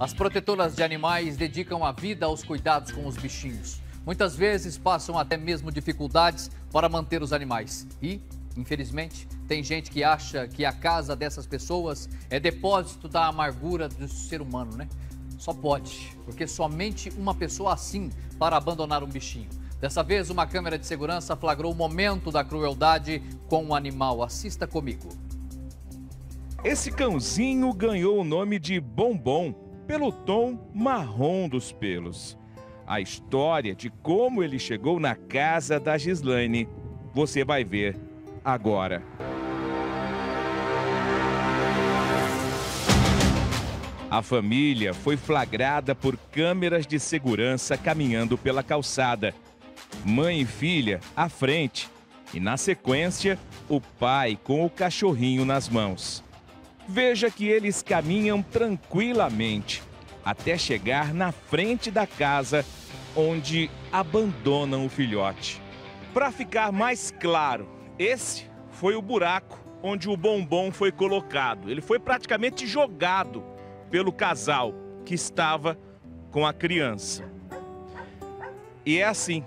As protetoras de animais dedicam a vida aos cuidados com os bichinhos. Muitas vezes passam até mesmo dificuldades para manter os animais. E, infelizmente, tem gente que acha que a casa dessas pessoas é depósito da amargura do ser humano, né? Só pode, porque somente uma pessoa assim para abandonar um bichinho. Dessa vez, uma câmera de segurança flagrou o momento da crueldade com o animal. Assista comigo. Esse cãozinho ganhou o nome de Bombom pelo tom marrom dos pelos. A história de como ele chegou na casa da Gislaine, você vai ver agora. A família foi flagrada por câmeras de segurança caminhando pela calçada. Mãe e filha à frente e, na sequência, o pai com o cachorrinho nas mãos. Veja que eles caminham tranquilamente até chegar na frente da casa onde abandonam o filhote. Para ficar mais claro, esse foi o buraco onde o bombom foi colocado. Ele foi praticamente jogado pelo casal que estava com a criança. E é assim: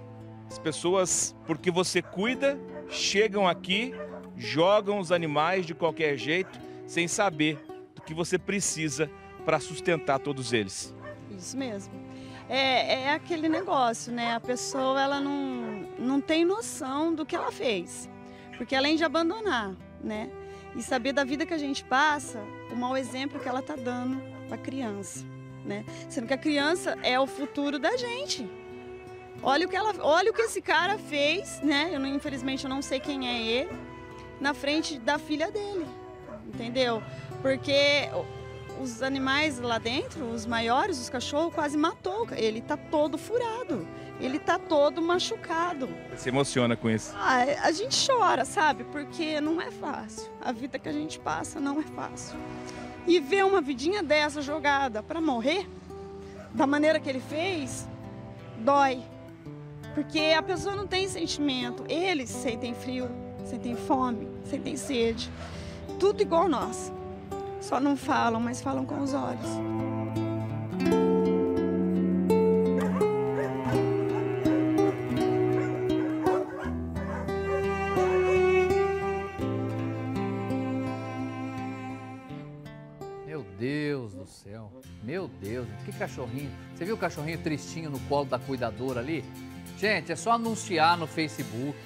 as pessoas, porque você cuida, chegam aqui, jogam os animais de qualquer jeito sem saber do que você precisa para sustentar todos eles. Isso mesmo. É, é aquele negócio, né? A pessoa ela não, não tem noção do que ela fez. Porque além de abandonar, né? E saber da vida que a gente passa, o mau exemplo que ela está dando para a criança, né? Sendo que a criança é o futuro da gente. Olha o que ela, olha o que esse cara fez, né? Eu infelizmente eu não sei quem é ele, na frente da filha dele entendeu? Porque os animais lá dentro, os maiores, os cachorros, quase matou. Ele tá todo furado. Ele tá todo machucado. Você se emociona com isso? Ah, a gente chora, sabe? Porque não é fácil. A vida que a gente passa não é fácil. E ver uma vidinha dessa jogada para morrer, da maneira que ele fez, dói. Porque a pessoa não tem sentimento. Eles sentem frio, sentem fome, sentem sede tudo igual nós. Só não falam, mas falam com os olhos. Meu Deus do céu. Meu Deus, que cachorrinho. Você viu o cachorrinho tristinho no colo da cuidadora ali? Gente, é só anunciar no Facebook.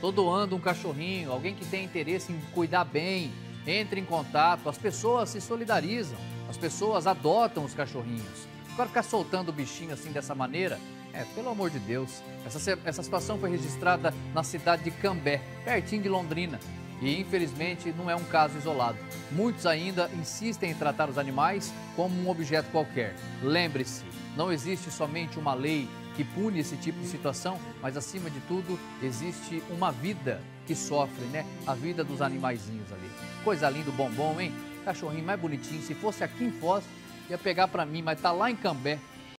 Tô doando um cachorrinho, alguém que tem interesse em cuidar bem, entre em contato, as pessoas se solidarizam, as pessoas adotam os cachorrinhos. Agora ficar soltando o bichinho assim dessa maneira, é, pelo amor de Deus. Essa, essa situação foi registrada na cidade de Cambé, pertinho de Londrina. E infelizmente não é um caso isolado. Muitos ainda insistem em tratar os animais como um objeto qualquer. Lembre-se, não existe somente uma lei que pune esse tipo de situação, mas acima de tudo existe uma vida que sofre, né? A vida dos animaizinhos ali. Coisa linda, bombom, hein? Cachorrinho mais bonitinho. Se fosse aqui em Foz, ia pegar para mim, mas tá lá em Cambé.